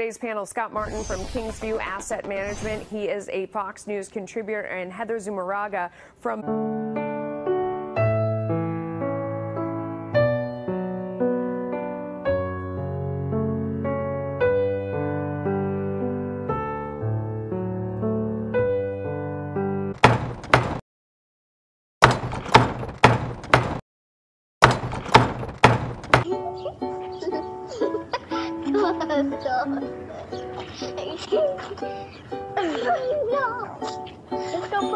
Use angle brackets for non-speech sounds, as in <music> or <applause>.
Today's panel, Scott Martin from Kingsview Asset Management. He is a Fox News contributor, and Heather Zumarraga from. <laughs> <laughs> 啊，真，哎呀，都快。